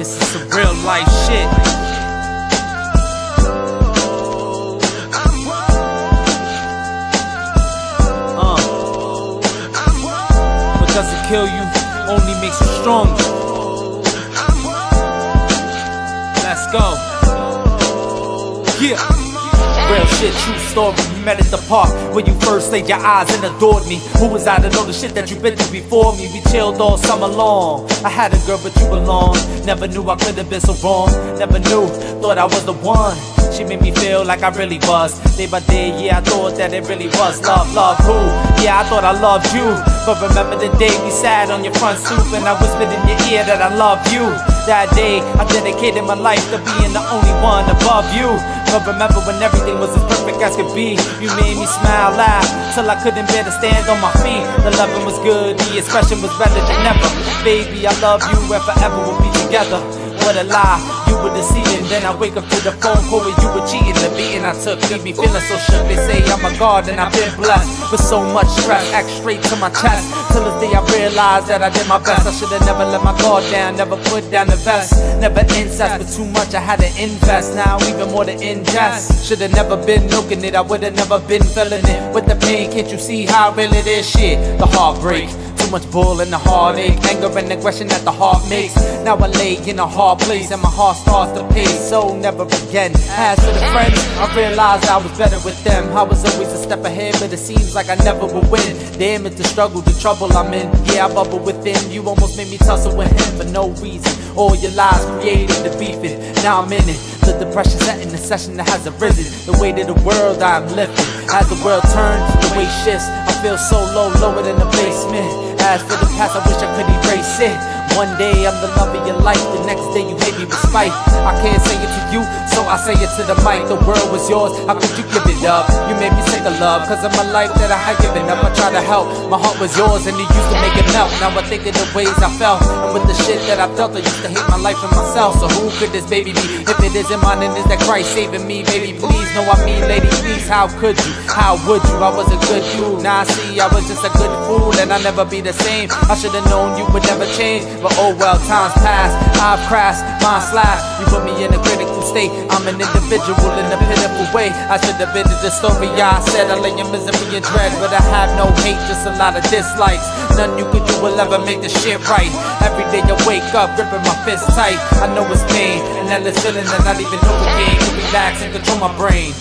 This is some real life shit. Uh, doesn't kill you, only makes you stronger. Let's go. Yeah. Real shit, true story. We met at the park where you first laid your eyes and adored me. Who was I to know the shit that you've been through before me? We chilled all summer long. I had a girl, but you belong. Never knew I could have been so wrong. Never knew, thought I was the one. She made me feel like I really was. Day by day, yeah, I thought that it really was love, love who? Yeah, I thought I loved you. But remember the day we sat on your front stoop and I whispered in your ear that I love you. That day, I dedicated my life to being the only one above you. But remember when everything was as perfect as could be. You made me smile, laugh, till I couldn't bear to stand on my feet. The loving was good, the expression was better than ever. Baby, I love you and forever we'll be together. What a lie, were deceiving. Then I wake up to the phone call where you were cheating. The beating I took leave me feeling so shook. They say I'm a god and I've been blessed with so much stress. Act straight to my chest. Till the day I realized that I did my best. I should've never let my guard down, never put down the vest. Never incest, but too much I had to invest. Now even more to ingest. Should've never been milking it, I would've never been feeling it. With the pain, can't you see how real it is? Shit, the heartbreak. Too much bull in the heartache, anger and aggression that the heart makes. Now I lay in a hard place and my heart starts to pace. So never again. As for the friends, I realized I was better with them. I was always a step ahead, but it seems like I never would win. Damn, it's the struggle, the trouble I'm in. Yeah, I bubble within. You almost made me tussle with him for no reason. All your lies created the beefing. Now I'm in it. The depression set in the session that has arisen. The weight of the world I'm lifting. As the world turns, the weight shifts. I feel so low, lower than the basement. For the past, I wish I could erase it. One day I'm the love of your life, the next day you hate me with spite. I can't say it to you, so I say it to the mic. The world was yours, how could you give it up? You made me say the love, cause of my life that I had given up. I tried to help, my heart was yours and you used to make it melt. Now I think of the ways I felt, and with the shit that I felt, I used to hate my life and myself. So who could this baby be? If it isn't mine, then is that Christ saving me? Baby, please, no, I mean, lady, please, how could you? How would you? I was a good dude, now I see I was just a good fool, and I'll never be the same. I should've known you would never change, but oh well, time's passed. I've crashed, mind slashed. You put me in a critical state. I'm an individual in a pitiful way. I should've been the story I said. I lay in misery and dread, but I have no hate, just a lot of dislikes. None you could do will ever make the shit right. Every day I wake up, gripping my fist tight. I know it's pain, and that feeling that not even know can relax and control my brain.